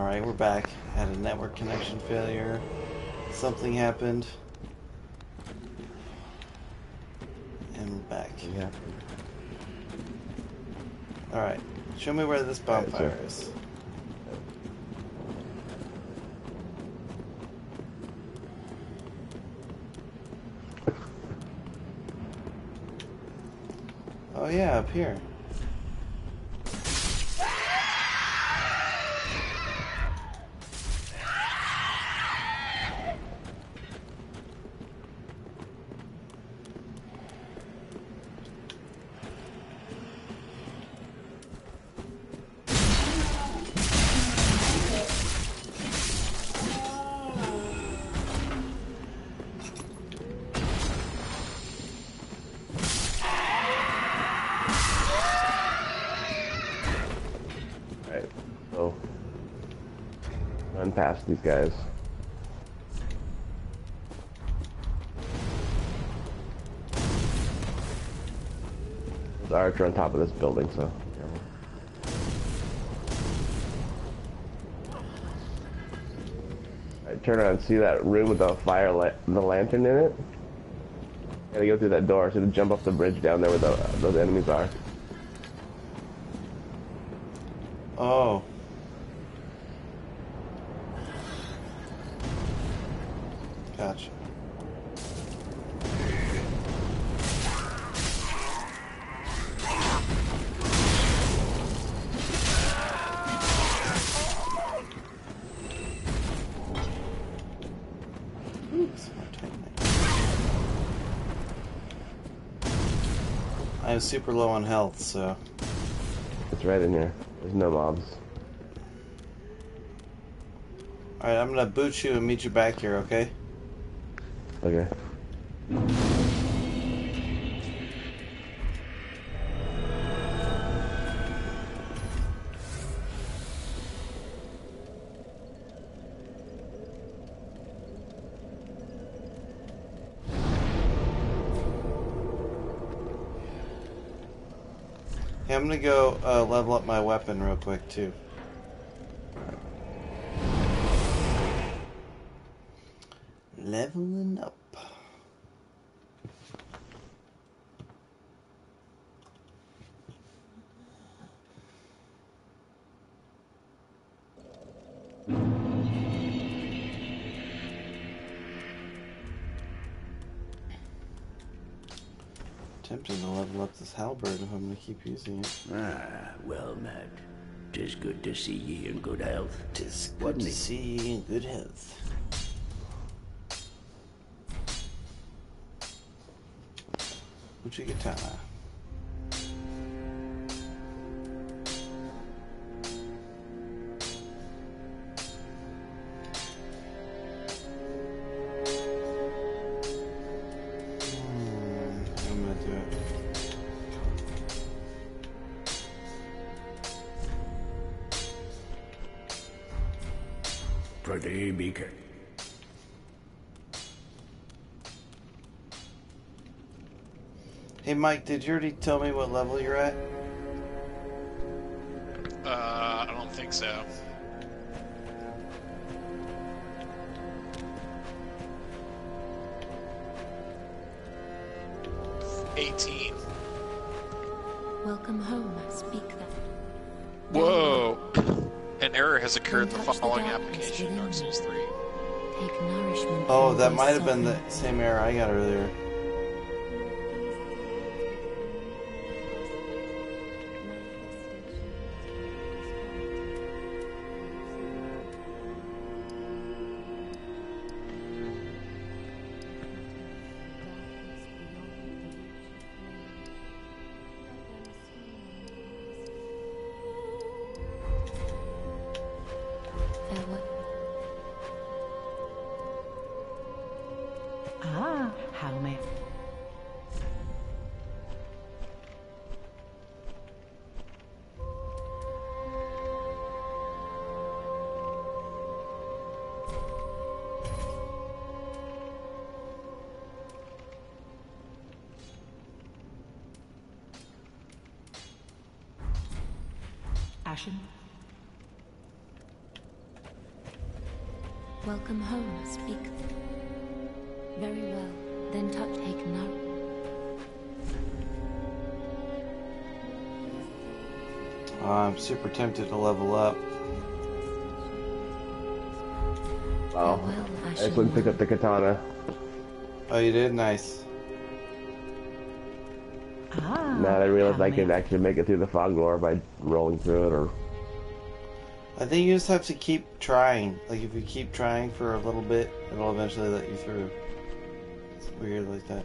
Alright, we're back. Had a network connection failure. Something happened. And we're back. Yeah. Alright. Show me where this bonfire is. Oh yeah, up here. Past these guys. There's Archer on top of this building, so. Alright, turn around. And see that room with the fire, la- the lantern in it? Gotta go through that door. So to jump off the bridge down there where the, those enemies are. Oh. Gotcha. Ooh, smart technique. I am super low on health, so It's right in here. There's no mobs. Alright, I'm gonna boot you and meet you back here, okay? Okay. Gonna go uh, level up my weapon real quick too. Leveling up. This halberd if I'm gonna keep using it. Ah, well met. Tis good to see ye in good health. Tis good to it? see you in good health. Uchigatana. Hmm, Mike, did you already tell me what level you're at? Uh, I don't think so. Eighteen. Welcome home, I speak then. Whoa! An error has occurred in the Don't the following darkness application, within Dark. Souls 3. Take nourishment. Oh, that might have been the same error I got earlier. Very well. Then touch take note. Oh, I'm super tempted to level up. Wow. Farewell, I Ashen just went and picked up the katana. Oh, you did? Nice. Ah, Now I realized how I could may- actually make it through the fog lore by rolling through it, or I think you just have to keep trying. Like, if you keep trying for a little bit, it'll eventually let you through. It's weird like that.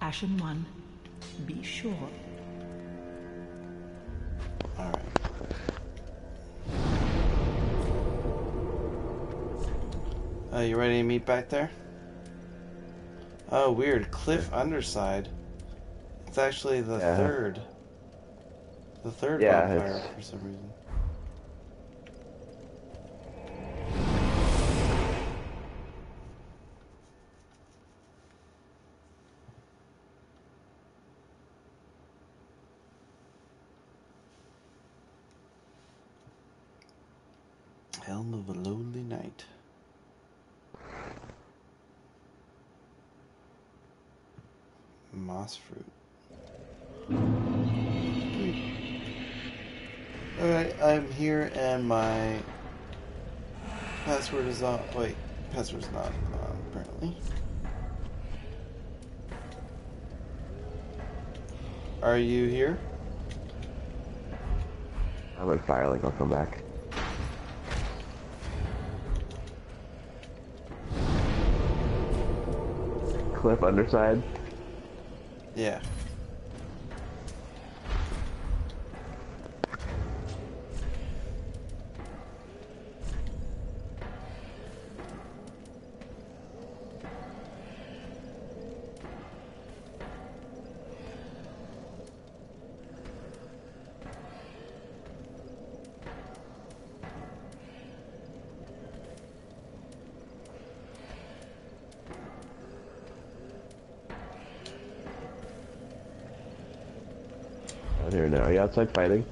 Ashen One, be sure. Alright. Uh, you ready to meet back there? Oh, weird. Cliff Underside. It's actually the Yeah. third. The third Yeah, bonfire for some reason. And my password is on. Wait, password's not on apparently. Are you here? I'm in Firelink. I'll come back. Cliff underside. Yeah. Outside fighting?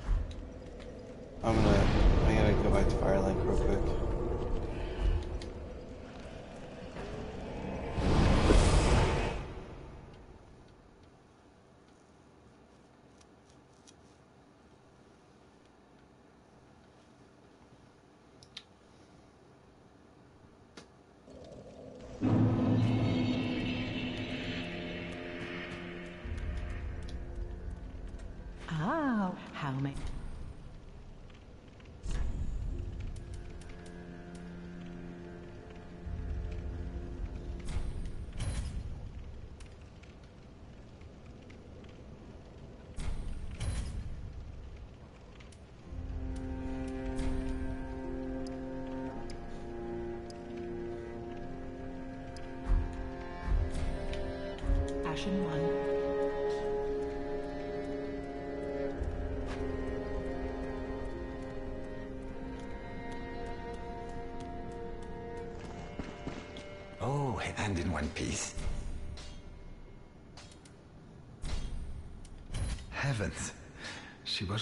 I'm gonna. I gotta go back to Firelink real quick.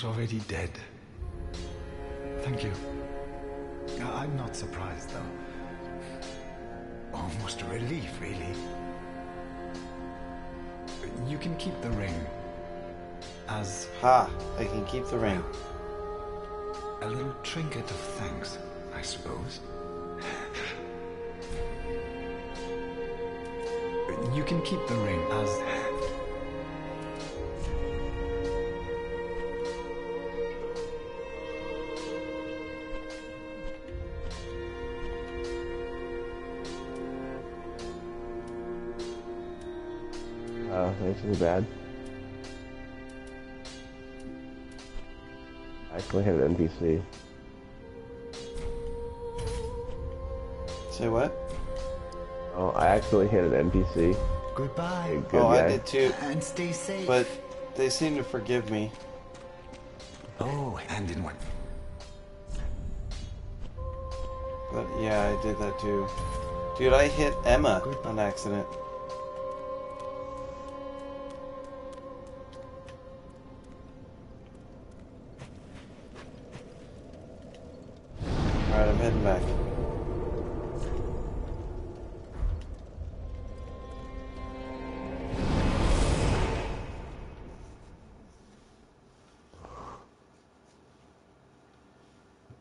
Was already dead. Thank you. Uh, I'm not surprised, though. Almost a relief, really. You can keep the ring as Ha! I can keep the ring. a little trinket of thanks, I suppose. You can keep the ring as really bad. I actually hit an NPC. Say what? Oh, I actually hit an NPC. goodbye. Good oh, guy. I did too. And stay safe. But they seem to forgive me. oh, and in one. But yeah, I did that too. Dude, I hit Emma on accident. Heading back.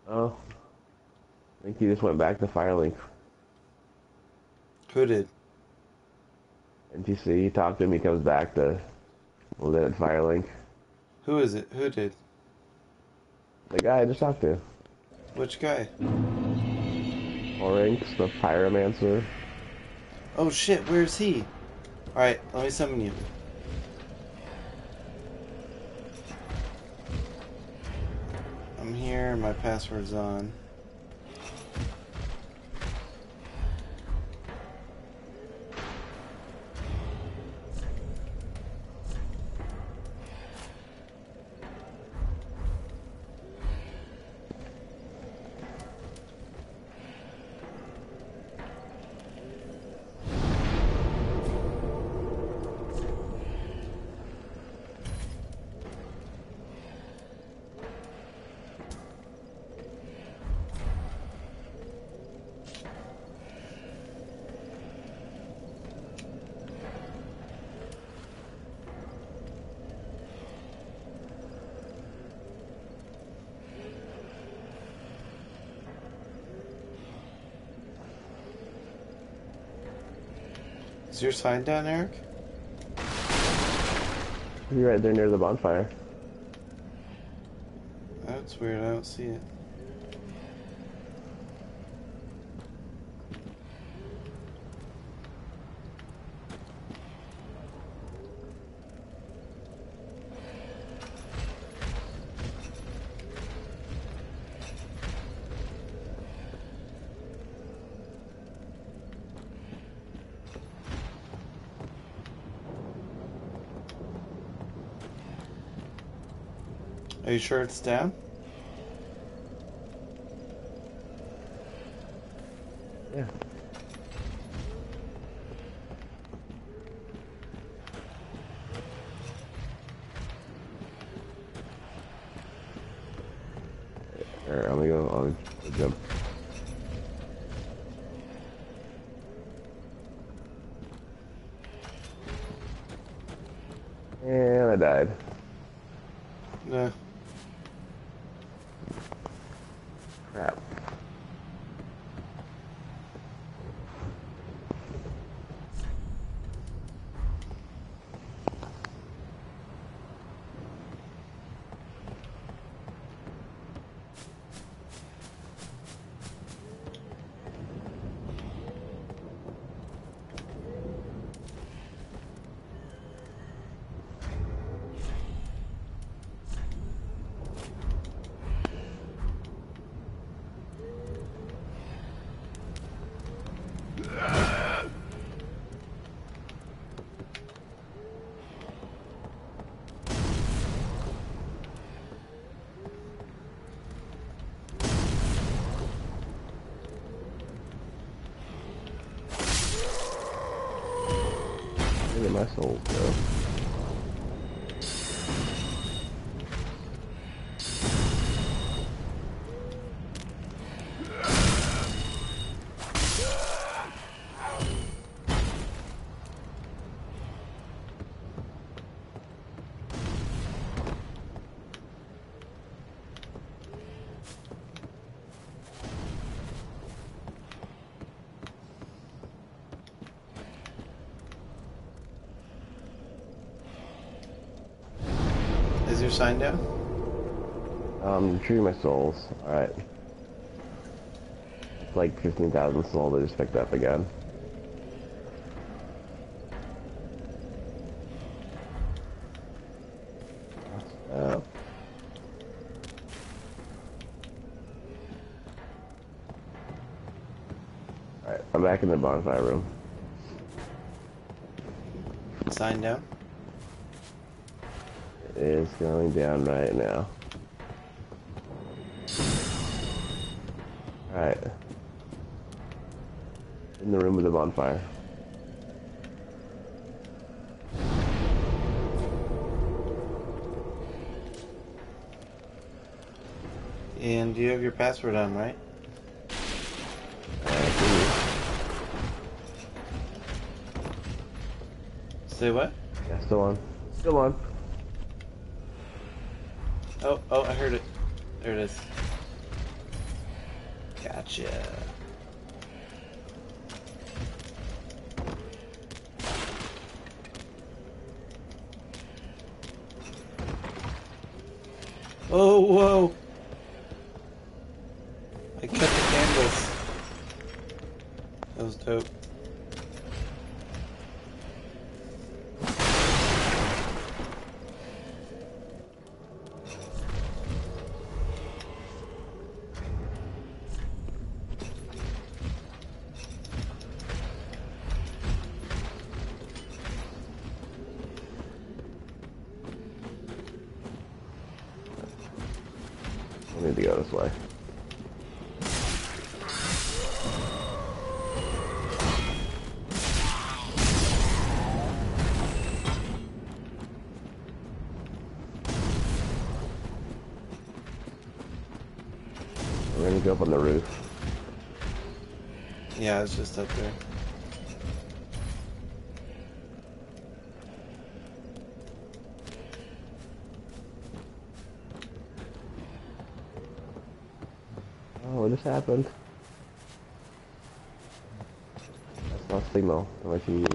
Oh. I think he just went back to Firelink. Who did? NPC, he talked to him, he comes back to Lieutenant Firelink. Who is it? Who did? The guy I just talked to. Which guy? Cornyx, the Pyromancer. Oh shit, where's he? Alright, let me summon you. I'm here, my password's on. Is your sign down, Eric? You're right there near the bonfire. That's weird, I don't see it. You sure it's down? Yeah. Alright, I'm gonna go, I'll jump. And I died. No. Crap. Look at my souls go. Is your sign down? Um, retrieve my souls. Alright. It's like 15,000 souls I just picked up again. Uh, Alright, I'm back in the bonfire room. Sign down? is going down right now. Alright. In the room with the bonfire. And you have your password on, right? Uh, Say what? Yeah, still on. Still on. Oh, oh, I heard it. There it is. Gotcha. Oh, whoa! I cut the canvas. That was dope. I need to go this way. We're gonna go up on the roof. Yeah, it's just up there. Oh, what just happened? That's not signal on my TV.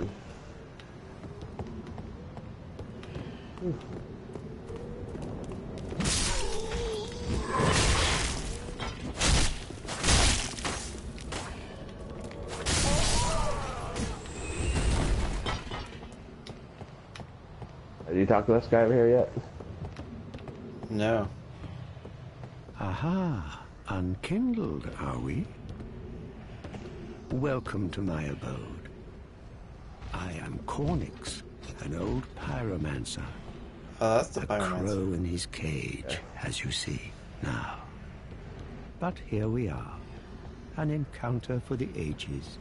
Talked to this guy over here yet? No. Aha, unkindled, are we? Welcome to my abode. I am Cornyx, an old pyromancer. Oh, that's the A pyromancer. crow in his cage, as you see now. But here we are, an encounter for the ages.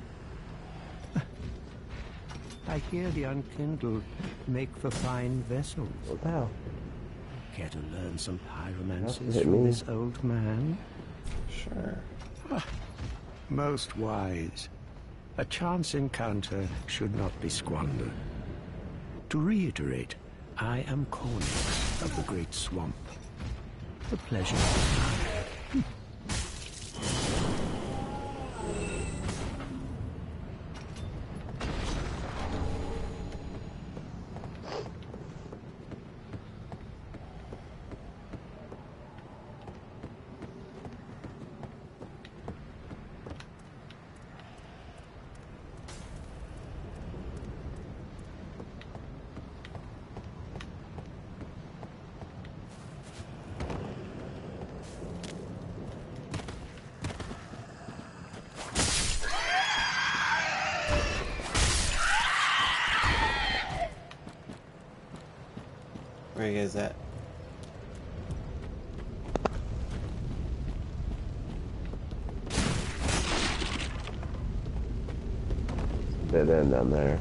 I hear the unkindled make for fine vessels. What the hell? Care to learn some pyromancies from this old man? Sure. Ah, most wise. A chance encounter should not be squandered. To reiterate, I am Cornyx of the Great Swamp. The pleasure is mine. Where you guys at? Dead end down there.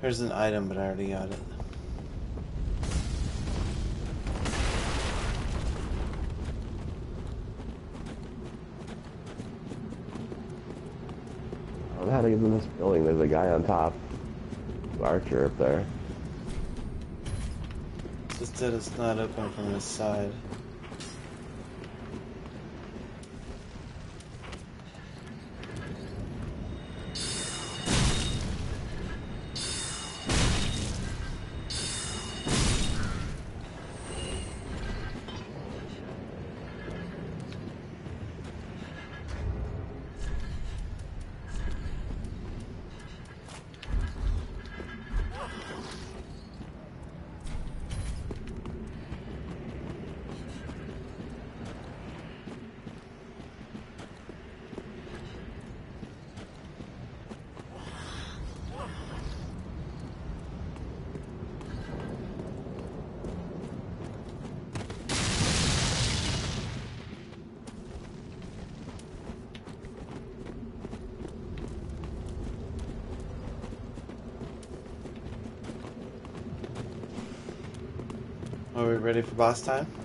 There's an item, but I already got it. I don't know how to get in this building. There's a guy on top. Archer up there. Just that it's not open from this side. Ready for boss time?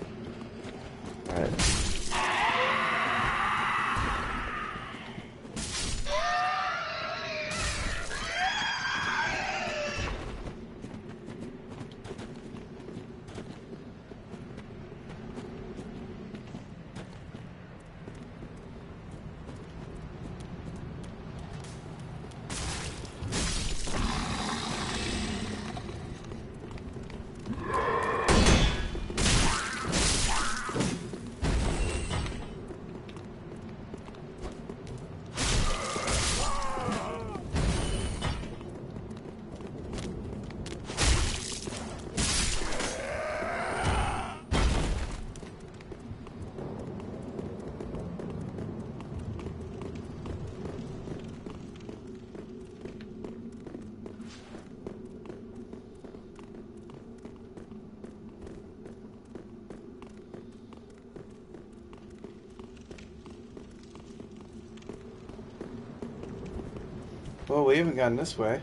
Well, we haven't gone this way.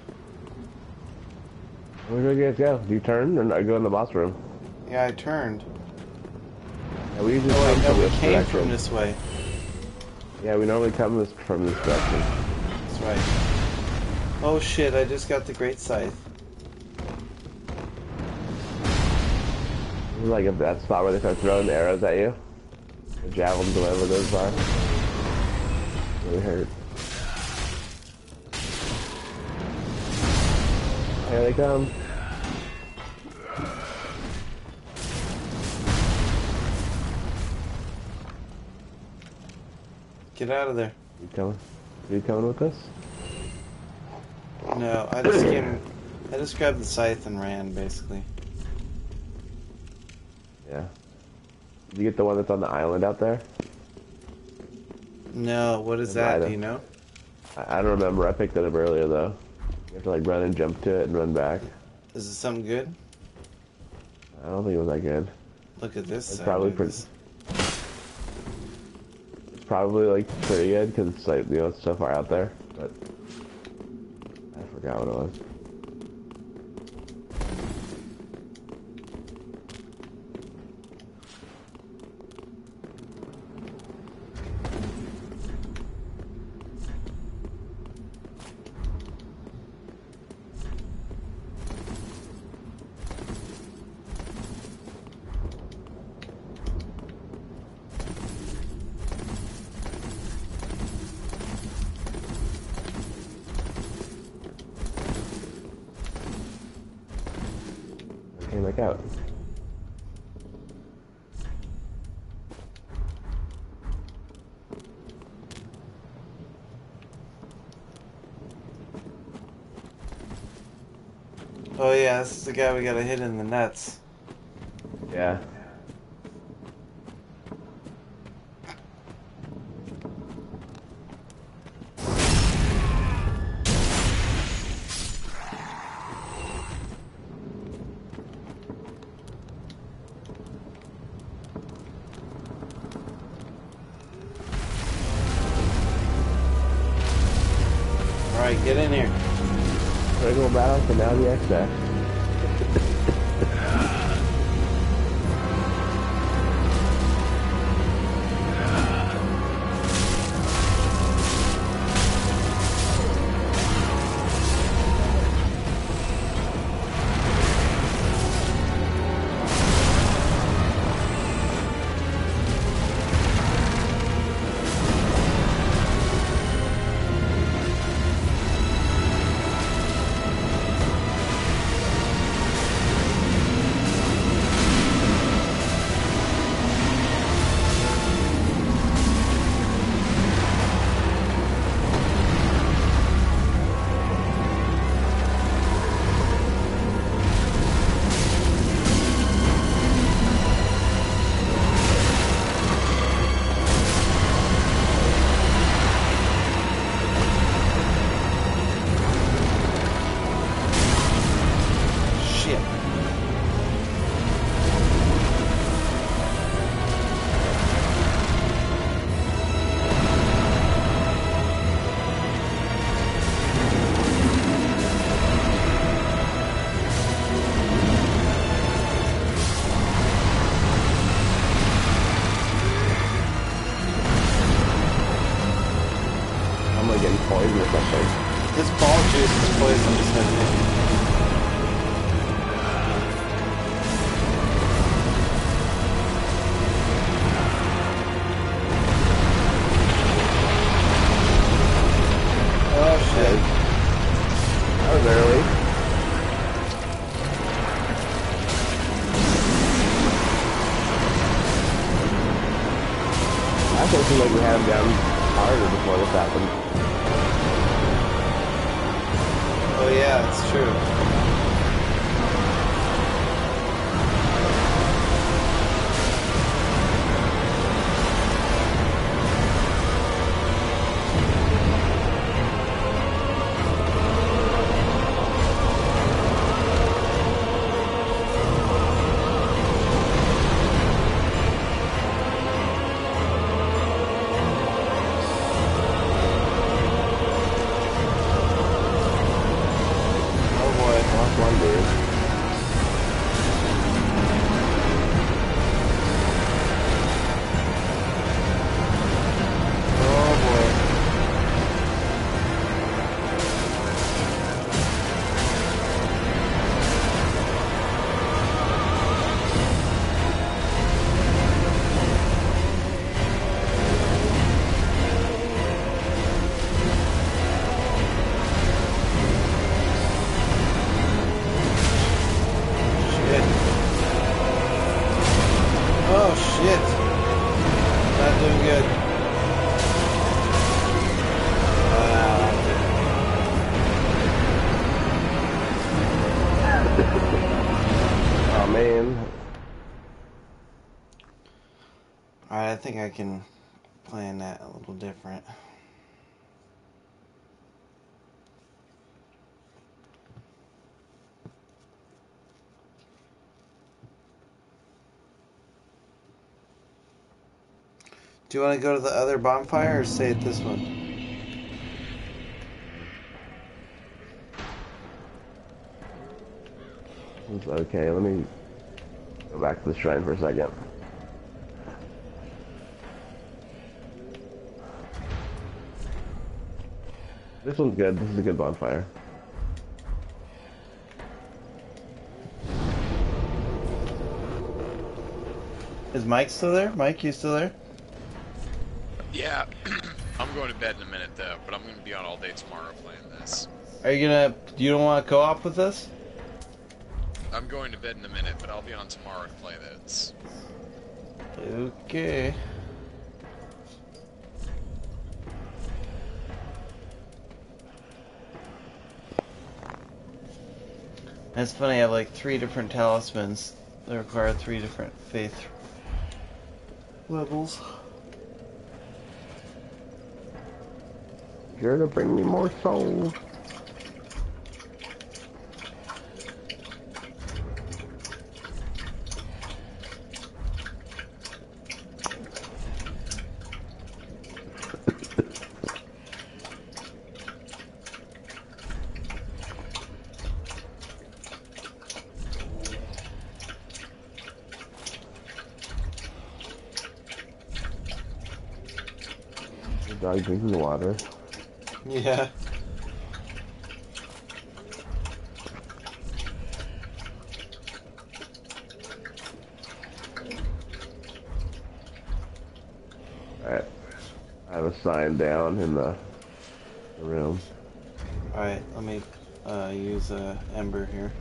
Where do you guys go? Do you turn or not go in the boss room? Yeah, I turned. Yeah, we usually Oh, come no, from we this came direction. from this way. Yeah, we normally come this from this direction. That's right. Oh shit, I just got the Great Scythe. This is like a that spot where they start throwing arrows at you. The javelins, whatever those are. Really hurt. Here they come. Get out of there. You coming? Are You coming with us? No, I just came. I just grabbed the scythe and ran, basically. Yeah. Did you get the one that's on the island out there? No, what is that? either. Do you know? I, I don't remember. I picked it up earlier though. You have to like run and jump to it and run back. Is it something good? I don't think it was that good. Look at this. It's side, probably pretty- It's probably like pretty good because it's like you know it's so far out there. But I forgot what it was. I came back out. Oh yeah, this is the guy we gotta hit in the nuts. Yeah. I can plan that a little different. Do you want to go to the other bonfire or stay at this one? Okay, let me go back to the shrine for a second. This one's good. This is a good bonfire. Is Mike still there? Mike, you still there? Yeah, I'm going to bed in a minute though, but I'm going to be on all day tomorrow playing this. Are you gonna? You don't want to co-op with us? I'm going to bed in a minute, but I'll be on tomorrow to play this. Okay. That's funny, I have like three different talismans that require three different faith levels. You're gonna bring me more souls. The dog drinking water. Yeah. Alright. I have a sign down in the, the room. Alright, let me uh, use uh, Ember here.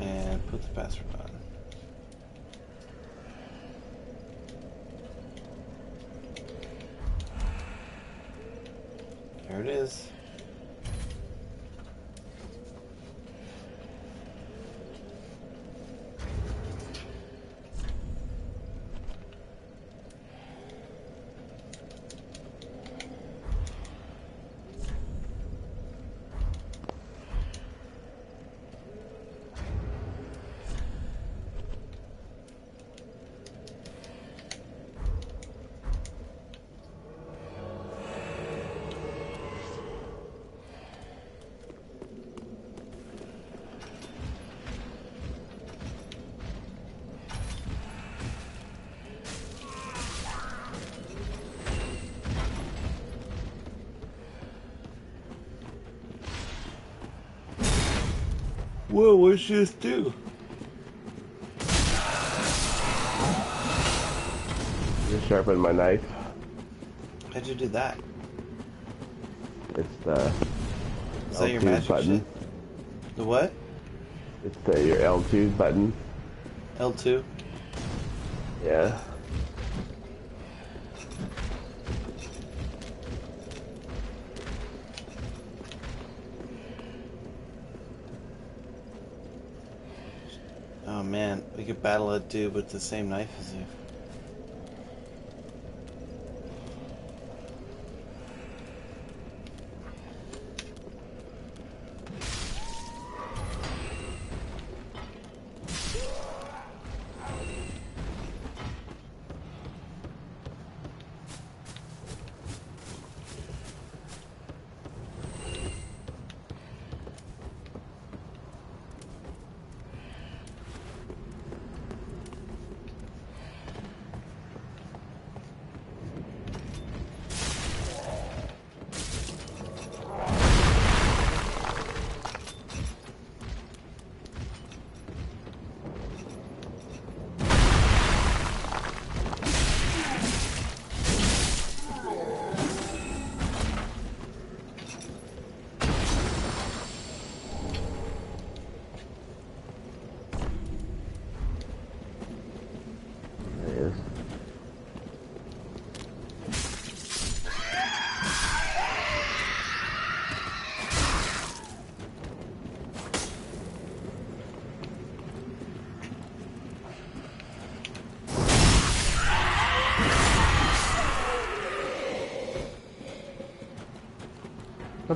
And put the password on. There it is. Whoa, what's this do? Just sharpen my knife. How'd you do that? It's the Is that your L2 magic button. shit? The what? It's the your L2 button. L2? Yeah. Oh man, we could battle a dude with the same knife as you.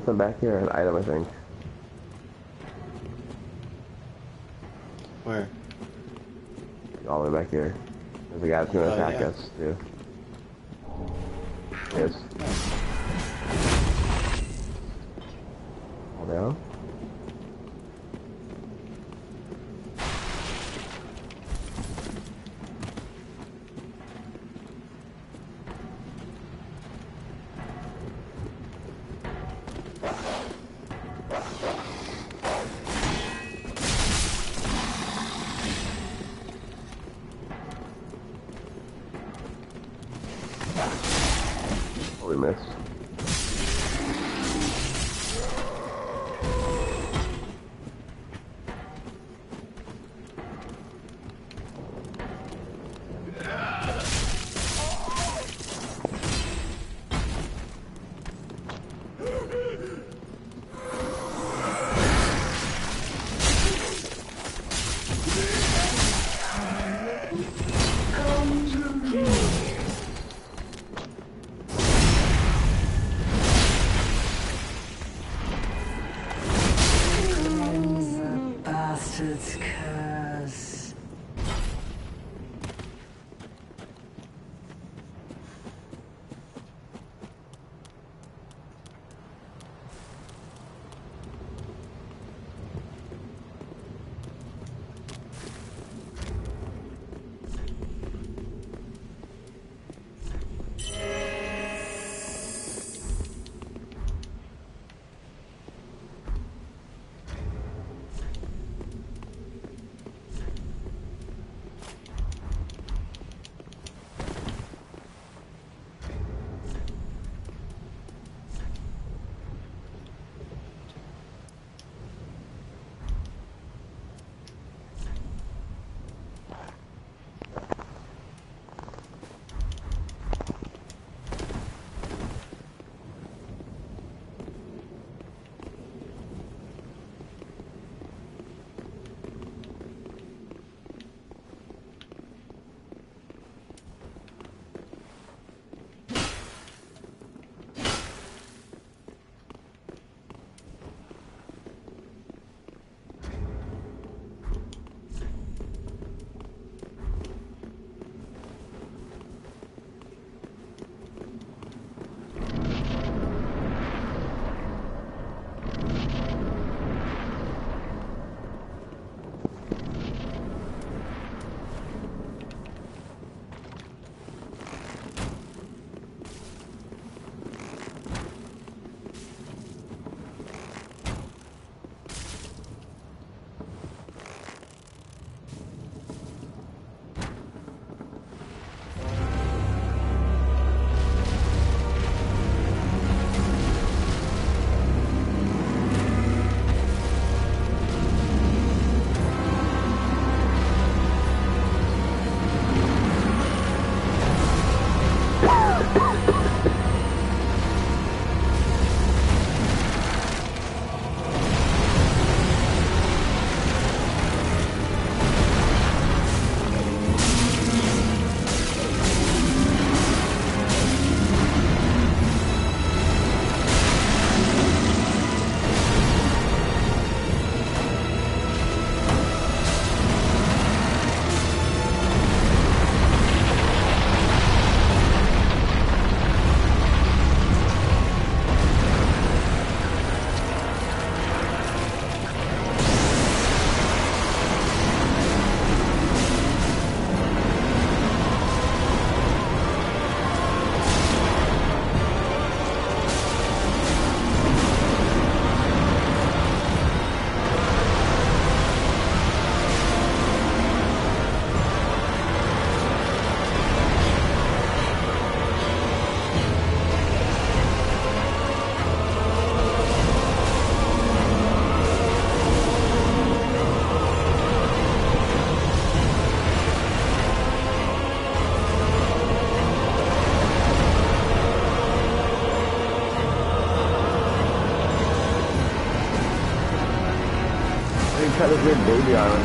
Something back here, an item, I think. Where? All the way back here. There's a guy that's gonna Oh, attack yeah. us, Oh, we this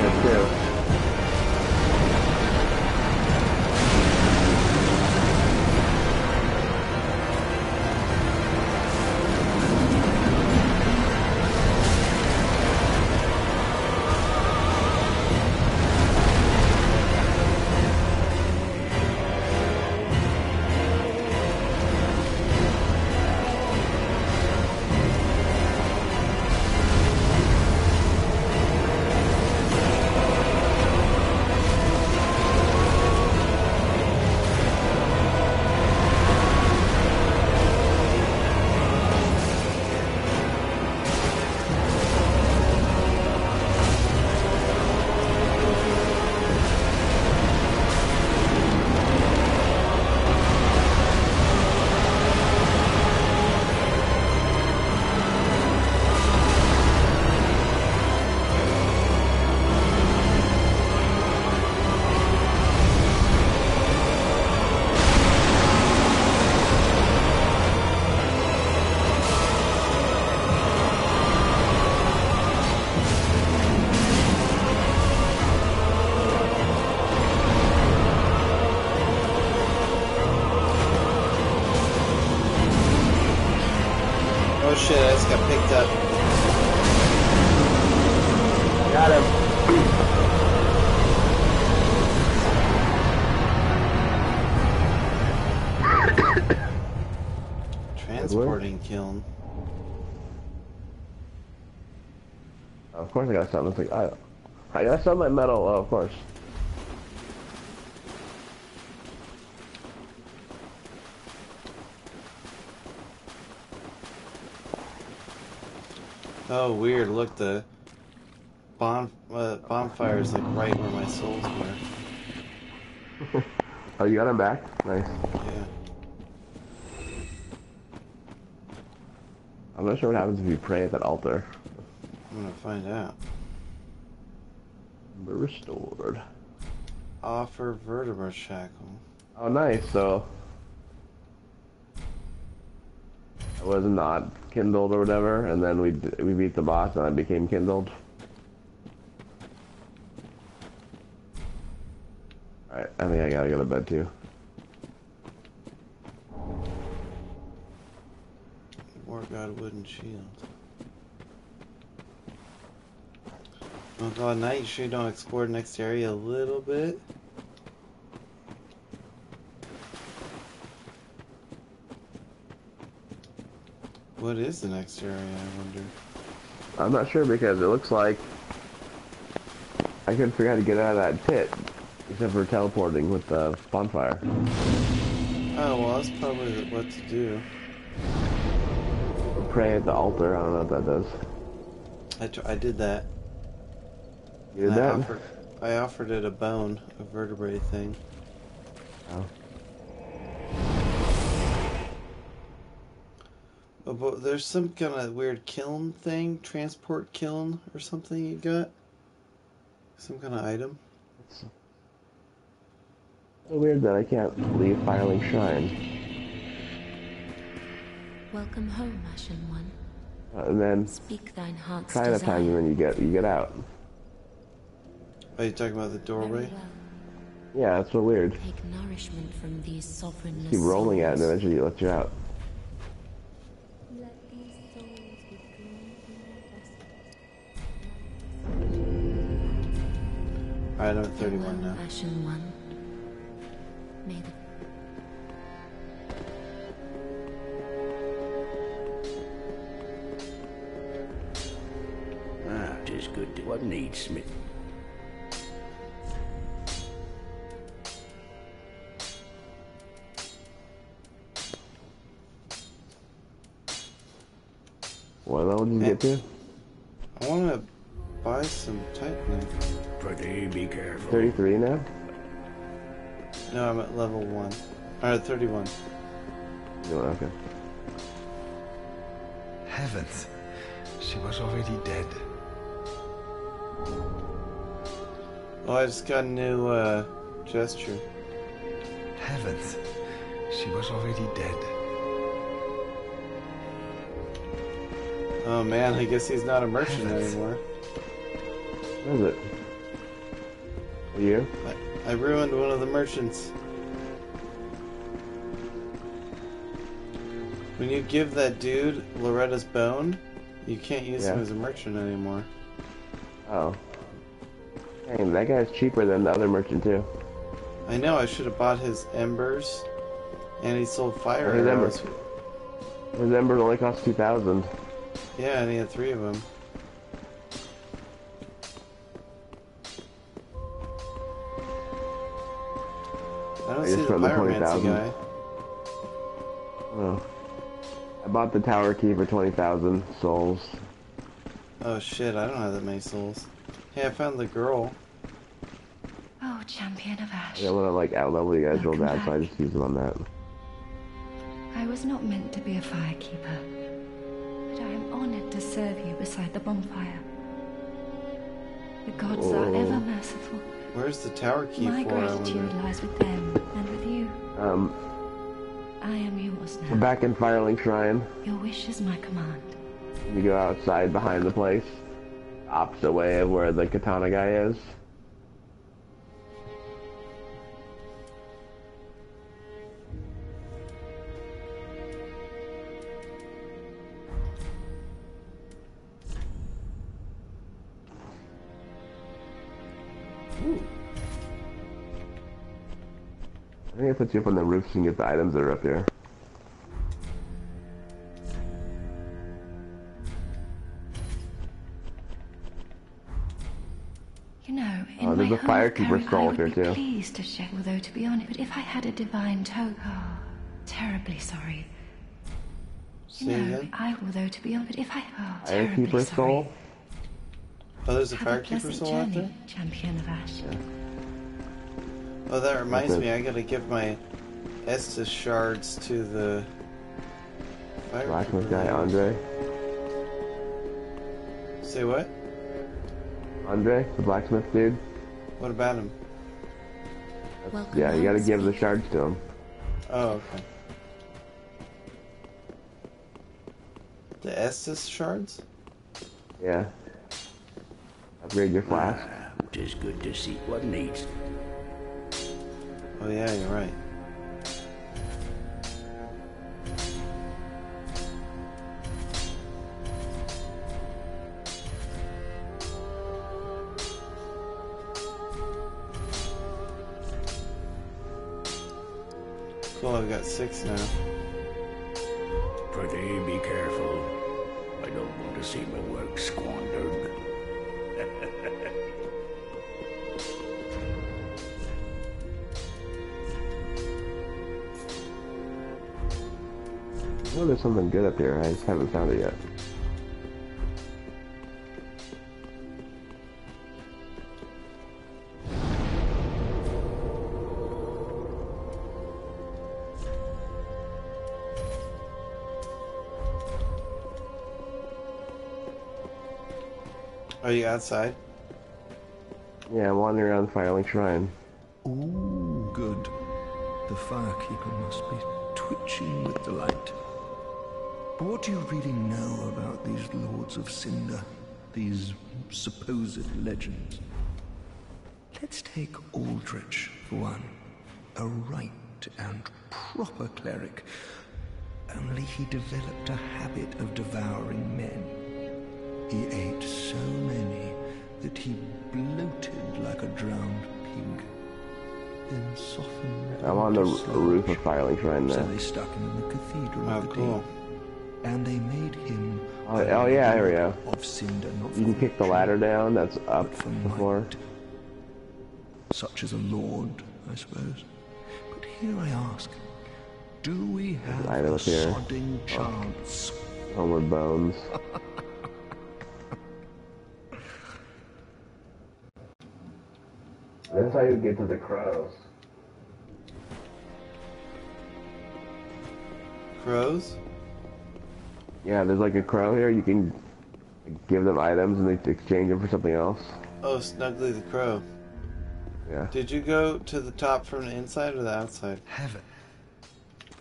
Of course I got something. It's like, I, I got some my metal, oh, of course. Oh, weird. Look, the bon uh, bonfire is like right where my souls were. Oh, you got him back? Nice. Yeah. I'm not sure what happens if you pray at that altar. I'm gonna find out. But restored. Offer vertebra shackle. Oh, nice. So I was not kindled or whatever, and then we we beat the boss, and I became kindled. All right, I think I gotta go to bed too. War God wooden shield. Oh god, night you sure you don't explore the next area a little bit? What is the next area, I wonder? I'm not sure because it looks like I couldn't figure out how to get out of that pit, except for teleporting with the bonfire. Oh, well, that's probably what to do. Pray at the altar. I don't know what that does. I, tr- I did that. You did I that? Offered, I offered it a bone, a vertebrae thing. Oh. Oh, but there's some kind of weird kiln thing, transport kiln or something you got? Some kind of item? It's so weird that I can't leave Firelink Shrine. Welcome home, Ashen One. Uh, and then Speak thine heart's try to desire. time you when you get you get out. Are you talking about the doorway? Yeah, that's so weird. Take nourishment from these sovereignless Keep rolling at it and souls. eventually it lets you out. Let these souls be drawn Alright, I'm at Farewell, 31 now. Ashen One. May Ah, tis good to what needs smith. What level did you get to? I want to buy some Titanite. Pretty be careful. 33 now? No, I'm at level 1. Alright, 31. No, okay. Heavens. She was already dead. Oh, I just got a new uh, gesture. Heavens. She was already dead. Oh man, I guess he's not a merchant anymore. What is it? Are you? I, I ruined one of the merchants. When you give that dude Loretta's bone, you can't use him as a merchant anymore. Oh. Dang, that guy's cheaper than the other merchant too. I know, I should have bought his embers, and he sold fire His embers. His embers only cost 2,000. Yeah, and he had three of them. I don't I see just the the pyromancy 20,000. guy. Oh. I bought the tower key for 20,000 souls. Oh shit, I don't have that many souls. Hey, I found the girl. Oh, champion of Ash. didn't want to like outlevel you guys real bad, so I just used them on that. I was not meant to be a firekeeper, but I am honored to serve you beside the bonfire. The gods are Oh. ever merciful. Where's the tower key My for? I gratitude lies with them and with you. Um, I am yours we're back in Firelink Shrine. Your wish is my command. You go outside behind the place, opposite way of where the katana guy is. Put you up on the roof so you can get the items that are up here. You know, in Oh, there's my a firekeeper home, stall I up would here, be too. pleased to share, although to be honest, but if I had a divine toe, oh, terribly sorry. See You know, again? I, although to be honest, but if I, oh, terribly Firekeeper sorry. stall? Oh, there's a Have a firekeeper pleasant still out there? journey, champion of Ash. Oh, that reminds me, I gotta give my Estus shards to the Blacksmith guy. Andre. Say what? Andre, the blacksmith dude. What about him? Welcome Yeah, you gotta home, give the shards to him. Oh, okay. The Estus shards? Yeah. Upgrade your flask. Ah, Tis good to see what needs. Oh yeah, you're right. Cool, I've got six now. Pretty be careful. I don't want to see my work squandered. There's something good up here. I just haven't found it yet. Are you outside? Yeah, I'm wandering around the Firelink Shrine. Ooh, good. The firekeeper must be twitching with delight. But what do you really know about these lords of Cinder? These supposed legends? Let's take Aldrich for one. A right and proper cleric. Only he developed a habit of devouring men. He ate so many that he bloated like a drowned pig. Then softened. I'm on the into r- sludge. roof of Firelink Shrine So now. they stuck him in the cathedral Oh, of the cool. deep. And they made him. Oh, oh, yeah, here we go. Cinder, You can for kick the ladder down. That's up but for before. might. Such as a lord, I suppose. But here I ask, do we have a up here. sodding oh. chance? Homeward Bones. That's how you get to the crows. Crows? Yeah, there's like a crow here. You can give them items and they exchange them for something else. Oh, Snuggly the Crow. Yeah. Did you go to the top from the inside or the outside? Heaven.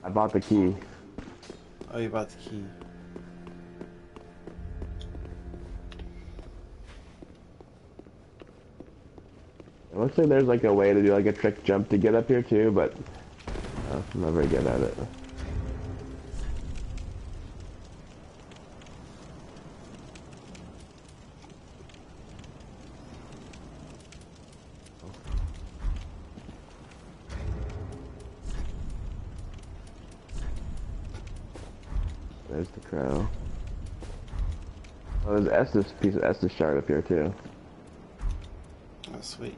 I bought the key. Oh, you bought the key. It looks like there's like a way to do like a trick jump to get up here too, but uh, I'm not very good at it. There's the crow. Oh, there's Estus piece of Estus shard up here too. Oh, sweet.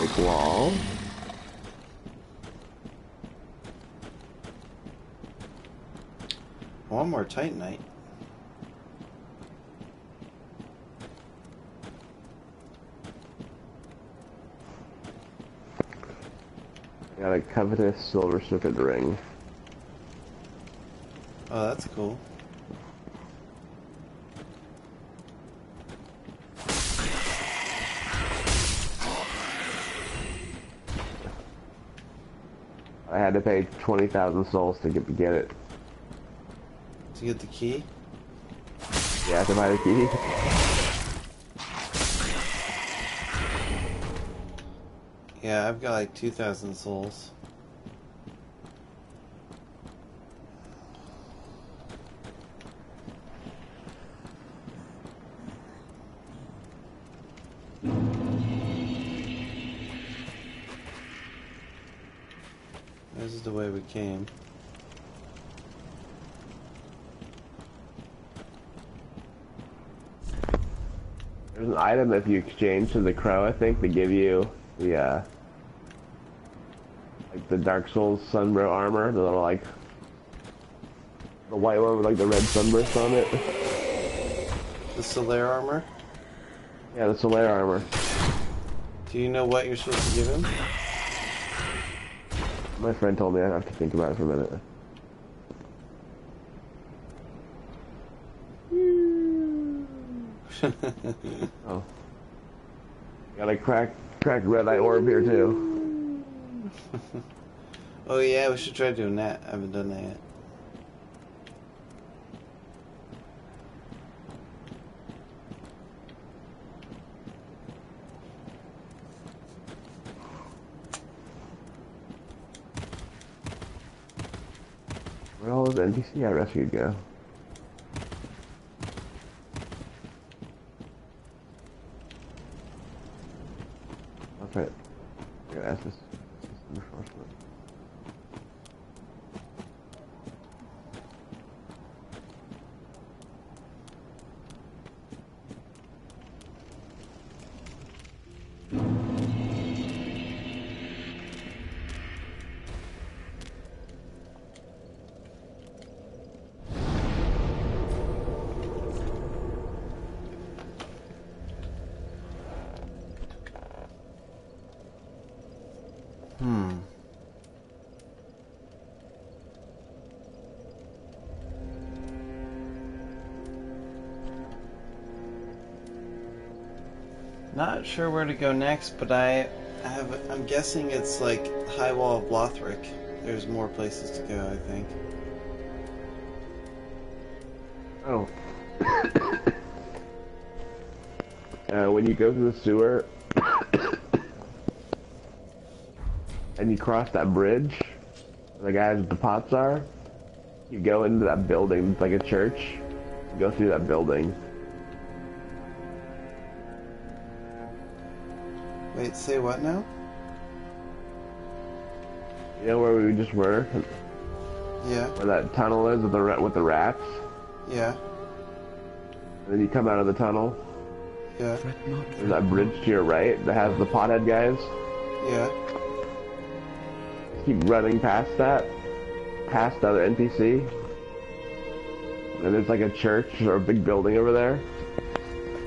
Big wall. One more Titanite a covetous silver serpent ring. Oh, that's cool. I had to pay 20,000 souls to get, to get it. To get the key? Yeah, to buy the key. Yeah, I've got like 2,000 souls. This is the way we came. There's an item that if you exchange to the crow, I think, they give you the, uh, like the Dark Souls Sunbro armor, the little, like, the white one with, like, the red sunburst on it. The Solaire armor? Yeah, the Solaire armor. Do you know what you're supposed to give him? My friend told me I'd have to think about it for a minute. oh. Got a crack, cracked red eye orb here too. oh yeah, we should try doing that. I haven't done that yet. Where all those NPC I rescued go? Not sure where to go next, but I have. I'm guessing it's like High Wall of Lothric. There's more places to go, I think. Oh. uh, when you go through the sewer and you cross that bridge, the guys with the pots are, you go into that building. It's like a church. You go through that building. Wait, say what now? You know where we just were? Yeah. Where that tunnel is with the ra- with the rats. Yeah. And then you come out of the tunnel. Yeah. There's that bridge to your right that has the pothead guys. Yeah. Keep running past that, past the other NPC. And there's like a church or a big building over there.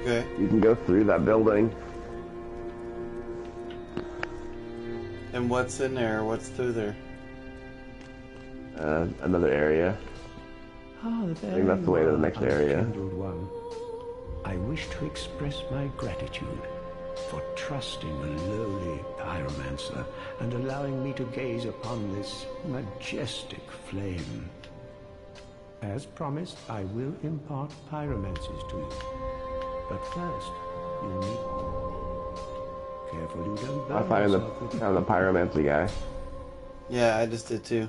Okay. You can go through that building. And what's in there? What's through there? Uh, another area. Ah, I think that's the way to the next area. One. I wish to express my gratitude for trusting a lowly pyromancer and allowing me to gaze upon this majestic flame. As promised, I will impart pyromancies to you. But first, you need... Careful you don't I find the yourself with I'm the pyromancy guy. Yeah, I just did too.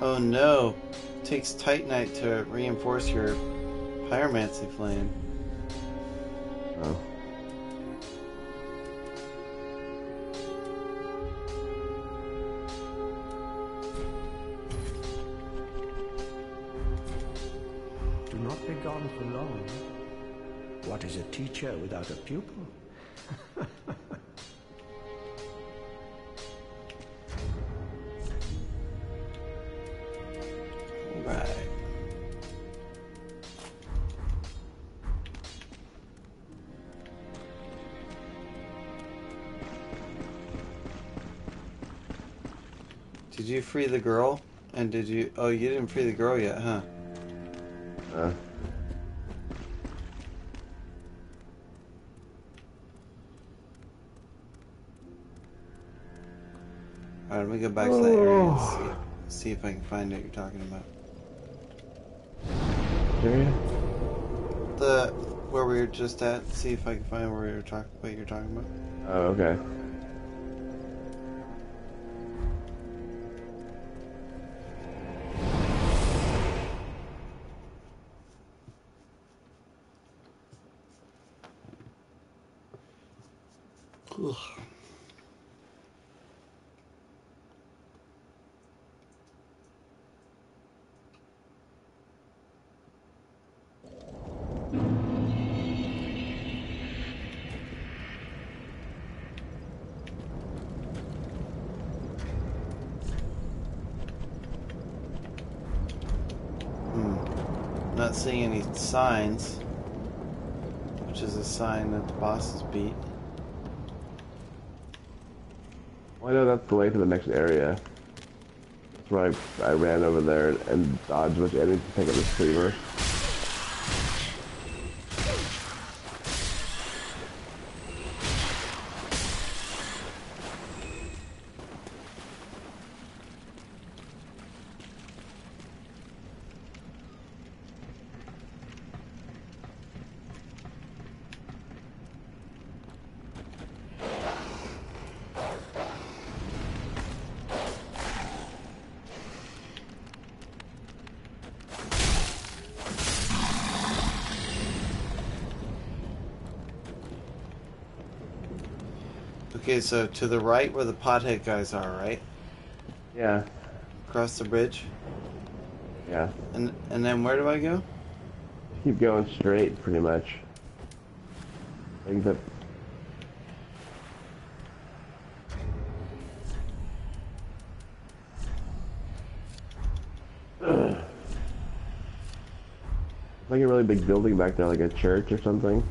Oh no. It takes Titanite to reinforce your pyromancy flame. Teacher without a pupil? Right. Did you free the girl? And did you? Oh, you didn't free the girl yet, huh? Uh, go back to that area and see, see if I can find what you're talking about. area? The where we were just at. See if I can find where we were talking. What you're talking about. Oh, okay. Signs, which is a sign that the boss is beat. Well, I know that's the way to the next area. That's why I, I ran over there and dodged which enemies to pick up this cleaver. Okay, so to the right where the pothead guys are, right? Yeah, Across the bridge. yeah. And and then where do I go? Keep going straight, pretty much. I think that. Ugh. It's like a really big building back there, like a church or something.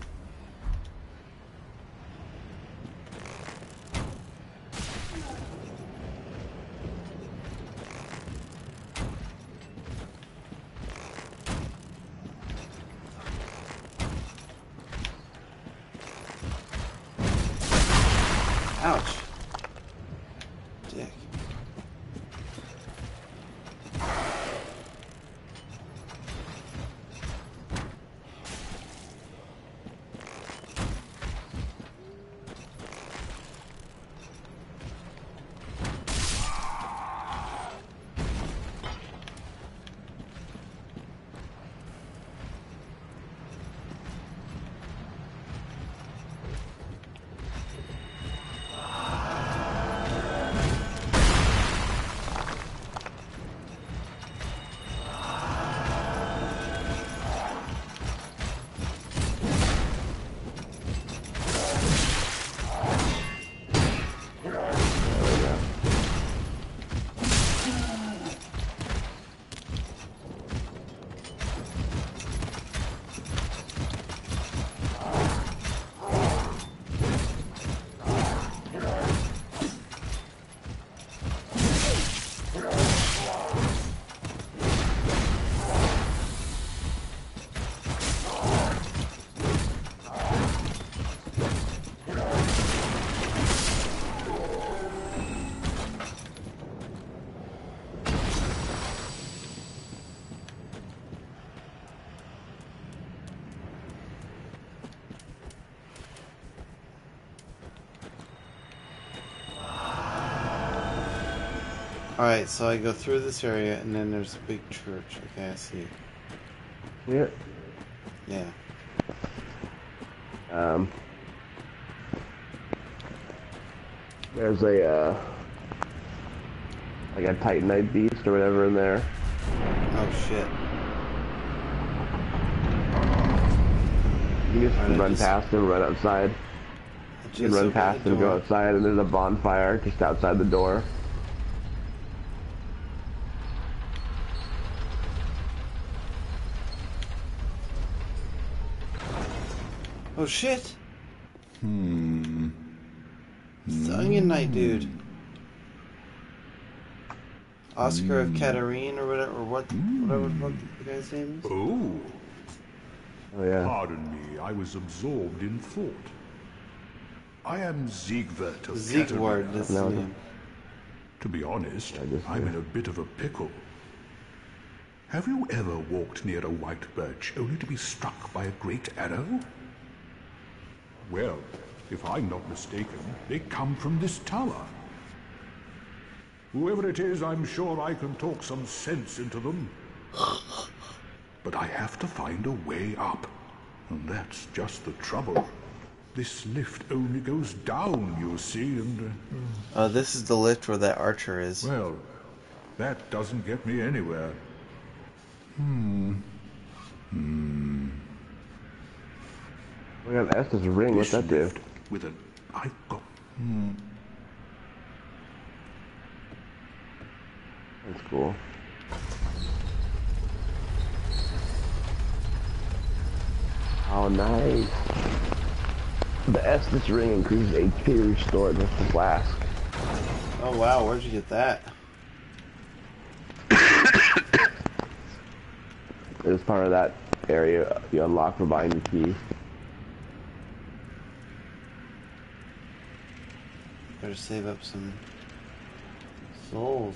Alright, so I go through this area and then there's a big church. Okay, I see. Yeah. Yeah. Um, there's a uh, like a Titanite beast or whatever in there. Oh shit. You can just Alright, I run just- past him, run outside. You just can run past him, go outside, and there's a bonfire just outside the door. Oh shit! Hmm. It's the Onion Knight dude. Oscar of Katarine or whatever, or what, whatever the fuck the guy's name is. Oh, Oh yeah. pardon me, I was absorbed in thought. I am Siegward of Siegward, Catarina. that's No, name. To be honest, I just- I'm in a bit of a pickle. Have you ever walked near a white birch only to be struck by a great arrow? Well, if I'm not mistaken, they come from this tower. Whoever it is, I'm sure I can talk some sense into them. But I have to find a way up. And that's just the trouble. This lift only goes down, you see, and. Uh, Oh, this is the lift where that archer is. well, that doesn't get me anywhere. Hmm. Hmm. We got Estus ring. What's This that do? With an. I Hmm. That's cool. Oh, nice. The Estus ring increases HP restored with the flask. Oh wow, where'd you get that? It was part of that area you unlock for buying the key. Better save up some souls.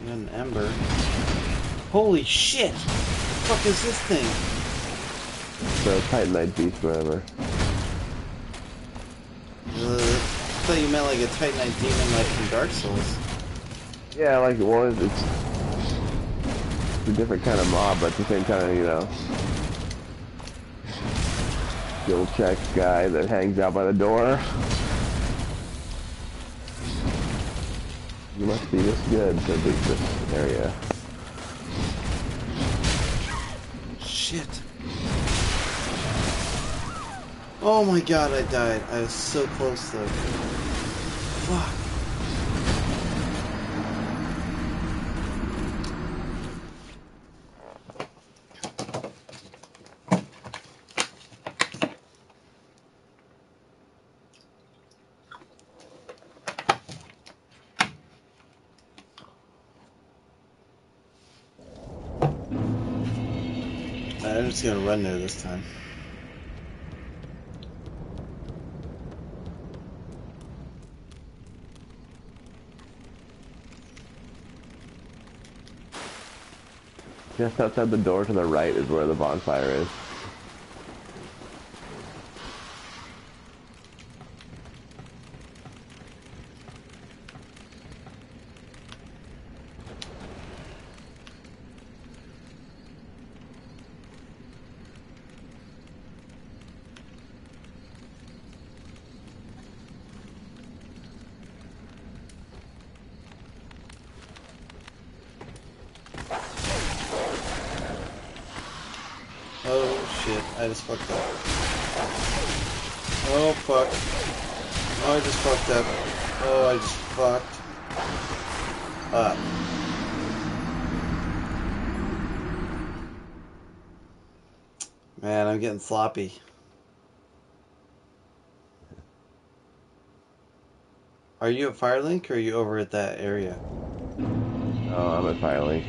And an ember. Holy shit! What the fuck is this thing? The Titanite beast, whatever. Uh, I thought you meant like a Titanite demon like from Dark Souls. Yeah, like one, it's, it's a different kind of mob, but at the same kind of, you know, skill check guy that hangs out by the door. You must be this good to beat this area. Shit. Oh my god, I died. I was so close though. Fuck. I'm just gonna run there this time. Just outside the door to the right is where the bonfire is. Oh shit, I just fucked up. Oh fuck. Oh, I just fucked up. Oh, I just fucked up. Sloppy. Are you at Firelink or are you over at that area? Oh, I'm at Firelink.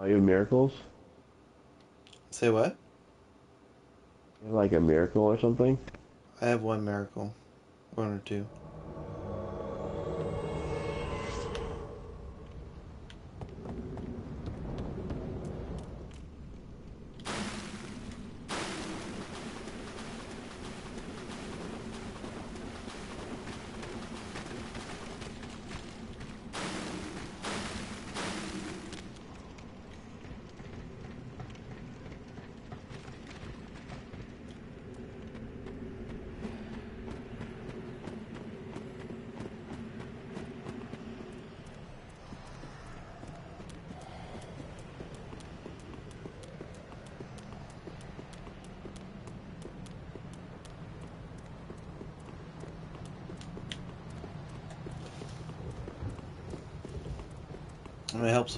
Are you miracles? Say what? Like a miracle or something? I have one miracle. One or two.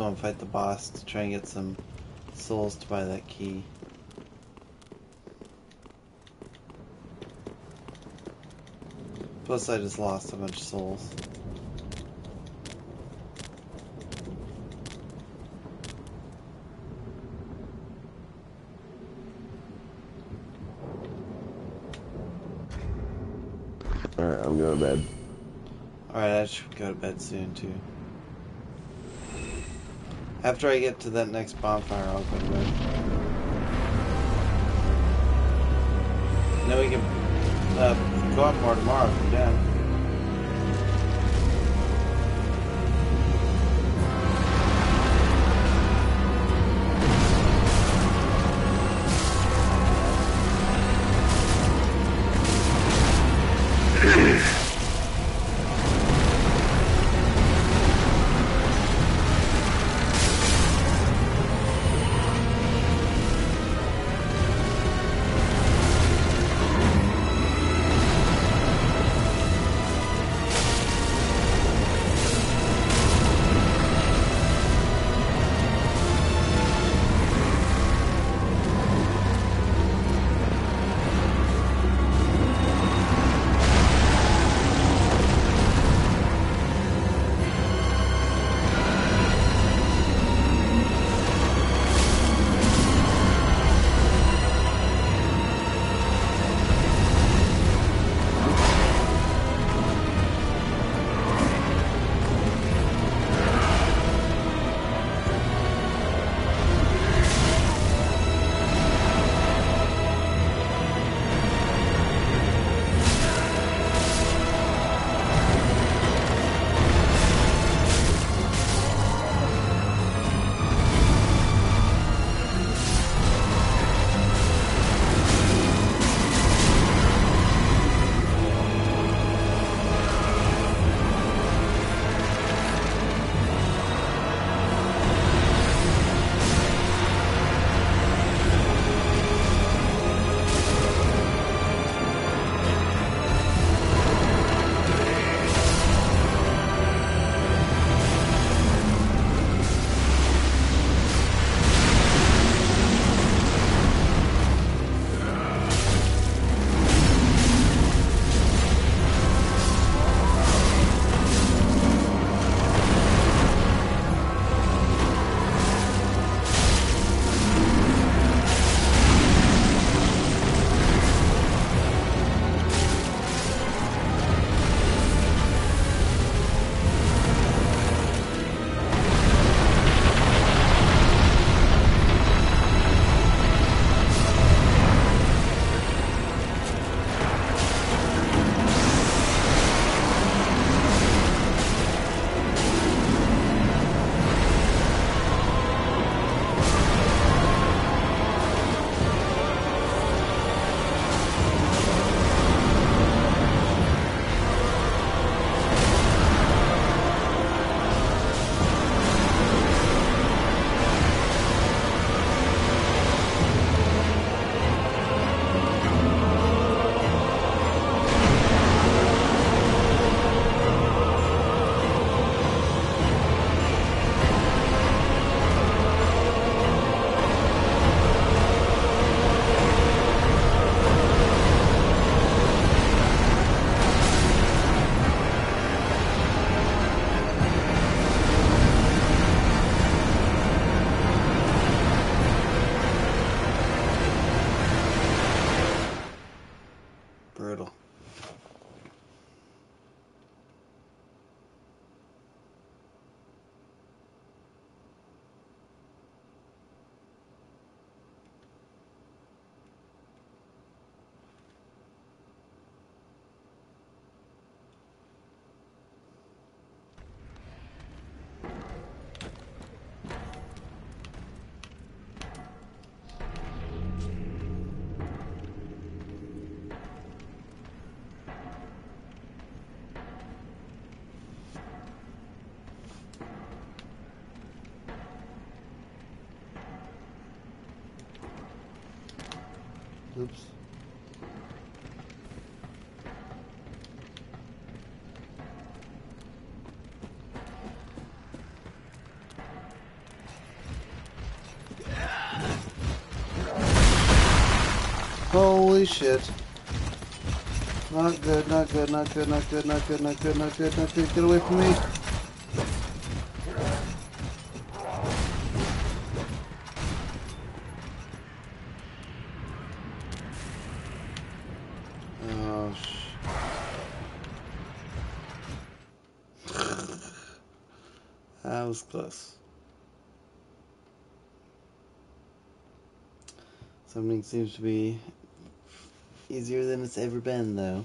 I'm gonna fight the boss to try and get some souls to buy that key. Plus, I just lost a bunch of souls. Alright, I'm going to bed. Alright, I should go to bed soon too. After I get to that next bonfire, I'll go back. then we can uh, go out more tomorrow if we can. Oops. Holy shit. Not good, not good, not good, not good, not good, not good, not good, not good. Get away from me. Seems to be easier than it's ever been, though.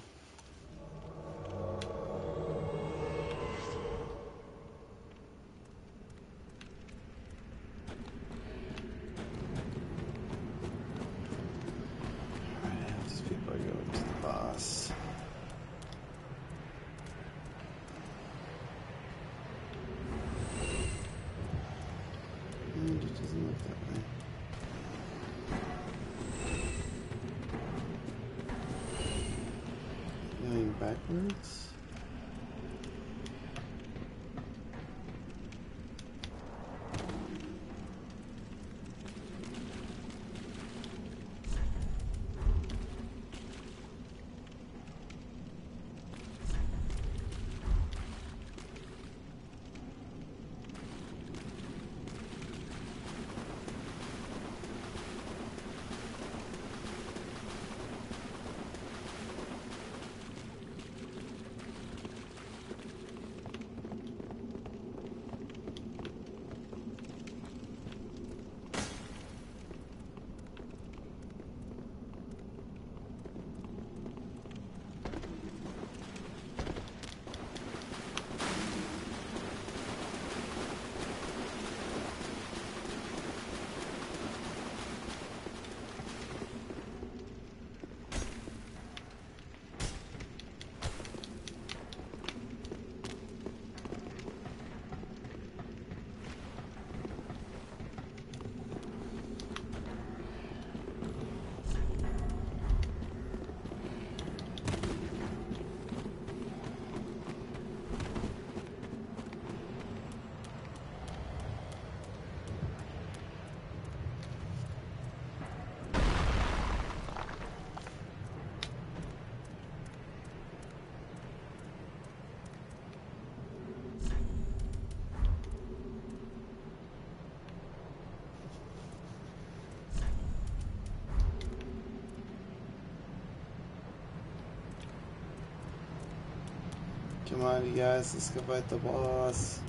Come on, you guys, let's go fight the boss.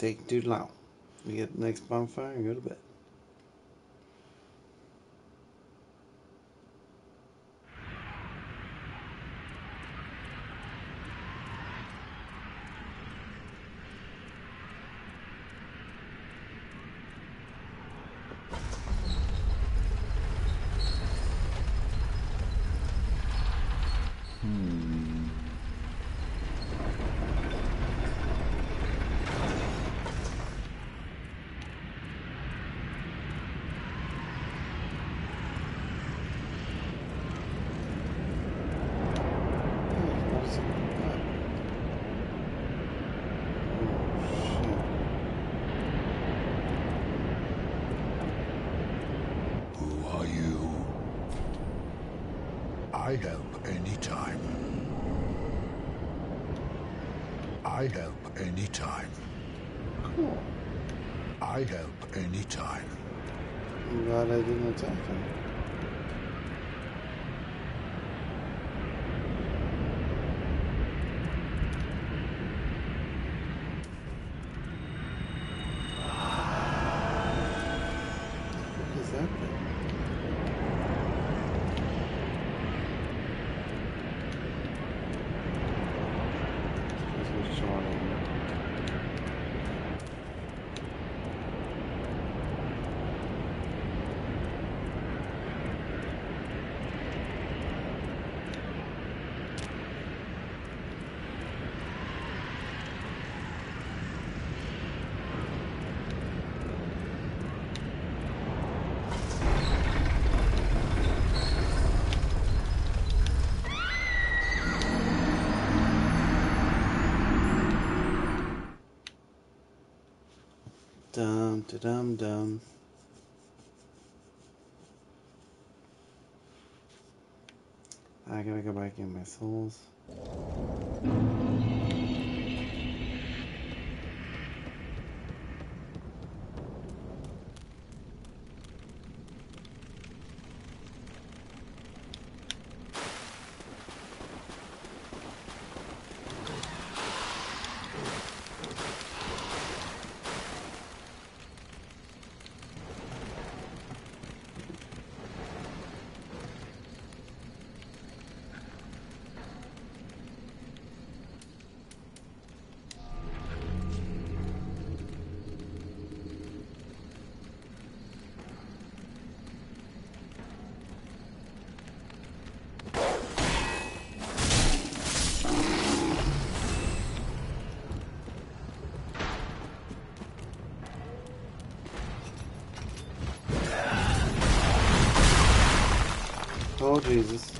Take too long. We get the next bonfire and go to bed. Who are you? I help anytime. I help anytime. Cool. I help anytime. I'm glad I didn't attack him. Da-dum dum. I gotta go back in my souls. Jesus.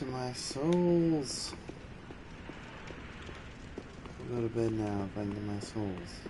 To my souls? I'll go to bed now can get my souls.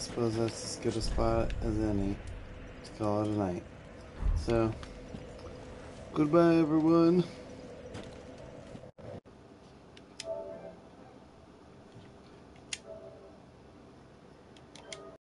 Suppose that's as good a spot as any to call it a night. So, goodbye, everyone.